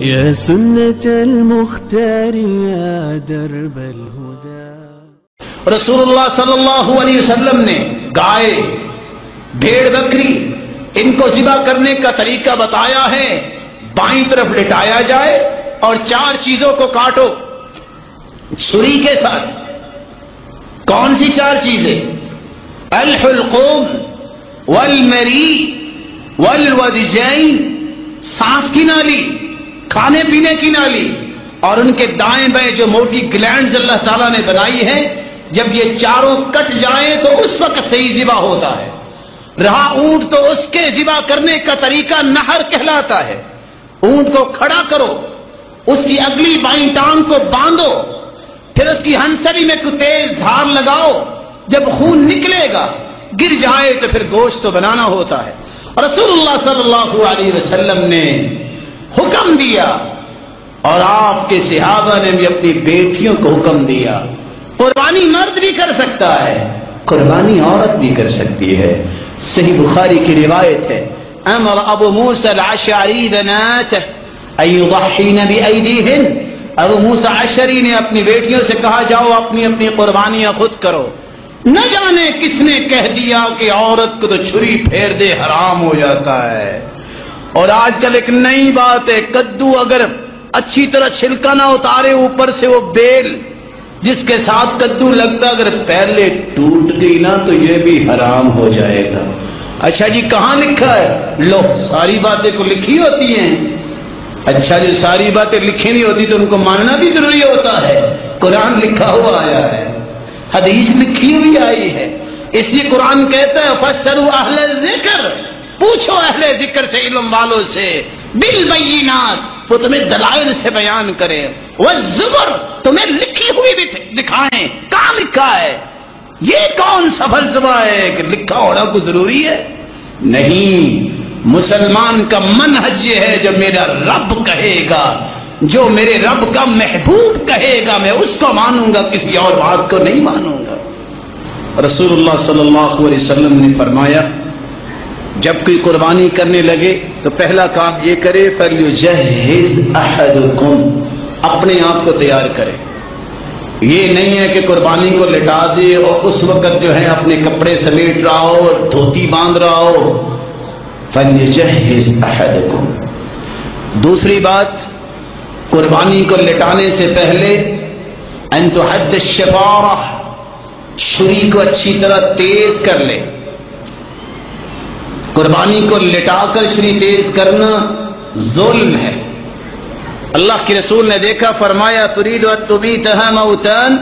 يا سنة المختار يا درب الهدى. رسول اللہ صلی اللہ علیہ وسلم نے گائے، بھیڑ بکری، ان کو ذبح کرنے کا طریقہ بتایا ہے۔ بائیں طرف لٹایا جائے اور چار چیزوں کو کاٹو۔ چھری کے ساتھ، کون سی چار چیزیں؟ الحلقوم، والمری والودجین سانس کی نالی، کھانے پینے کی نالی، اور ان کے دائیں بائیں جو موٹی گلینڈز اللہ تعالیٰ نے بنائی ہے جب یہ چاروں کٹ جائیں تو اس وقت صحیح ذبح ہوتا ہے۔ رہا اونٹ تو اس کے ذبح کرنے کا طریقہ نہر کہلاتا ہے۔ اونٹ کو کھڑا کرو، اس کی اگلی بائیں ٹانگ کو باندھو، پھر اس کی ہنسری میں کوئی تیز دھار لگاؤ، جب خون نکلے گا، گر جائے تو پھر گوشت تو بنانا ہوتا ہے۔ رسول اللہ صلی اللہ علیہ وسلم نے حکم دیا اور آپ کے صحابہ نے بھی اپنی بیٹیوں کو حکم دیا۔ قربانی مرد بھی کر سکتا ہے، قربانی عورت بھی کر سکتی ہے۔ صحیح بخاری کی روایت ہے، امر ابو موسیٰ العشعری بناته ان يضحین بأیدیہن ابو موسیٰ عشری نے اپنی بیٹیوں سے کہا، جاؤ اپنی اپنی قربانیاں خود کرو۔ نہ جانے کس نے کہہ دیا کہ عورت کو تو چھری پھیر دے حرام ہو جاتا ہے۔ اور آج کل ایک نئی بات ہے، کدو اگر اچھی طرح چھلکا نہ اتارے اوپر سے وہ بیل، جس کے ساتھ کدو لگتا اگر پہلے ٹوٹ گئی نا تو یہ بھی حرام ہو جائے گا۔ اچھا جی کہاں لکھا ہے؟ لو، ساری باتیں کو لکھی ہوتی ہیں۔ اچھا جی ساری باتیں لکھی نہیں ہوتی تو ان کو ماننا بھی ضروری ہوتا ہے۔ قرآن لکھا ہوا آیا ہے۔ حدیث لکھی ہوئی آئی ہے۔ اس لیے قرآن کہتا ہے فسرو اہل ذکر پوچھو اہل ذکر سے علم والوں سے۔ بالبینات وہ تمہیں دلائل سے بیان کرے والزبر۔ تمہیں لکھی ہوئی بھی دکھائیں۔ کہاں لکھا ہے؟ یہ کون سا فلسفہ ہے کہ لکھا ہونا کو ضروری ہے؟ نہیں۔ مسلمان کا منحج یہ ہے جو میرا رب کہے گا جو میرے رب کا محبوب کہے گا میں اس کو مانوں گا، کسی اور بات کو نہیں مانوں گا۔ رسول اللہ صلی اللہ علیہ وسلم نے فرمایا، جب کوئی قربانی کرنے لگے تو پہلا کام یہ کرے اپنے آپ کو تیار کرے۔ یہ نہیں ہے کہ قربانی کو لٹا دے اور اس وقت جو ہے اپنے کپڑے سمیٹ رہا ہو اور دھوتی باندھ رہا ہو۔ فَلْيُجَهِّزْ أَحَدُكُمْ۔ دوسری بات قربانی کو لٹانے سے پہلے ان تحد الشفارہ چھری کو اچھی طرح تیز کر لے۔ قربانی کو لٹا کر چھری تیز کرنا ظلم ہے۔ اللہ کے رسول نے دیکھا، فرمایا تريد ان تبيتها موتان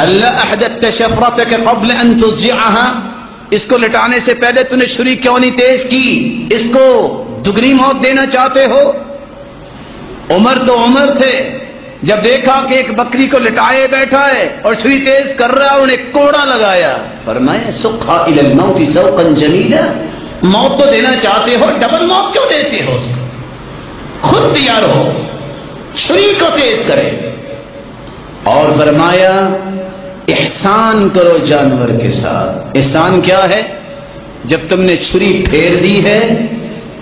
هل احدثت شفرتك قبل ان تزجعها؟ اس کو لٹانے سے پہلے تو نے چھری کیوں نہیں تیز کی؟ اس کو دگنی موت دینا چاہتے ہو؟ عمر تو عمر تھے۔ جب دیکھا کہ ایک بکری کو لٹائے بیٹھا ہے اور چھری تیز کر رہا انہیں کوڑا لگایا۔ فرمایا سکھا الموت سوقا جمیلا موت تو دینا چاہتے ہو، ڈبل موت کیوں دیتے ہو اس کو؟ خود تیار ہو چھری کو تیز کرے۔ اور فرمایا، احسان کرو جانور کے ساتھ۔ احسان کیا ہے؟ جب تم نے چھری پھیر دی ہے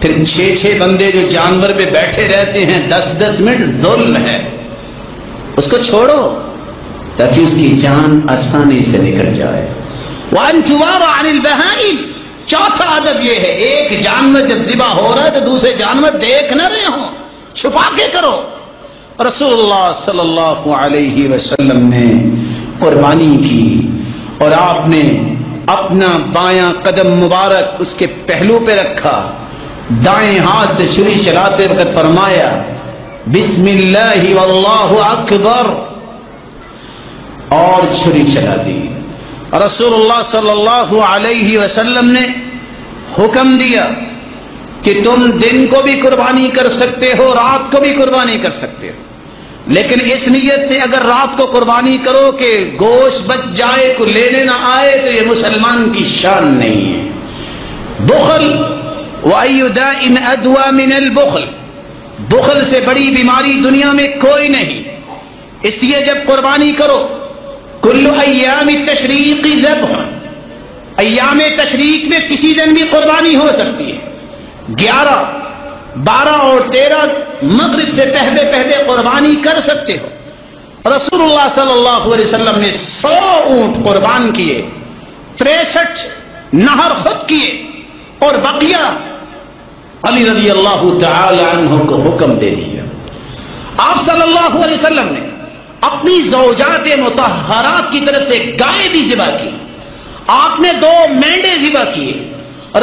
پھر چھ چھ بندے جو جانور پہ بیٹھے رہتے ہیں، دس دس منٹ ظلم ہے۔ اس کو چھوڑو، تاکہ اس کی جان آسانی سے نکل جائے۔ عَنِ چوتھا ادب یہ ہے، ایک جانور جب ذبح ہو رہا ہے تو دوسرے جانور دیکھ نہ رہے ہوں۔ چھپا کے کرو۔ رسول اللہ صلی اللہ علیہ وسلم نے قربانی کی اور آپ نے اپنا بایاں قدم مبارک اس کے پہلو پہ رکھا۔ دائیں ہاتھ سے چھری چلاتے وقت فرمایا بسم اللہ واللہ اکبر اور چھری چلا دی۔ رسول اللہ صلی اللہ علیہ وسلم نے حکم دیا کہ تم دن کو بھی قربانی کر سکتے ہو، رات کو بھی قربانی کر سکتے ہو۔ لیکن اس نیت سے اگر رات کو قربانی کرو کہ گوشت بچ جائے کو لینے نہ آئے، تو یہ مسلمان کی شان نہیں ہے۔ بخل وَأَيُّ دَائِنْ أَدْوَى مِنَ الْبُخْلِ بخل سے بڑی بیماری دنیا میں کوئی نہیں۔ اس لیے جب قربانی کرو، کل ایام تشریق ذبح۔ ایام تشریق میں کسی دن بھی قربانی ہو سکتی ہے۔ گیارہ، بارہ اور تیرہ مغرب سے پہلے پہلے قربانی کر سکتے ہو۔ رسول اللہ صلی اللہ علیہ وسلم نے سو اونٹ قربان کیے، تریسٹھ نہر خود کیے اور بقیہ علی رضی اللہ تعالی عنہ کو حکم دے دیا۔ آپ صلی اللہ علیہ وسلم نے اپنی زوجات متحرات کی طرف سے گائے بھی ذبح کی۔ آپ نے دو مینڈے ذبح کیے۔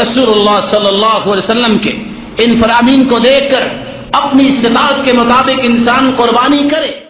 رسول اللہ صلی اللہ علیہ وسلم کے ان فرامین کو دیکھ کر اپنی استطاعت کے مطابق انسان قربانی کرے۔